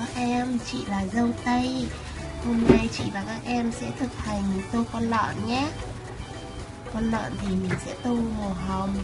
các em, chị là dâu tây. Hôm nay chị và các em sẽ thực hành tô con lợn nhé. Con lợn thì mình sẽ tô màu hồng.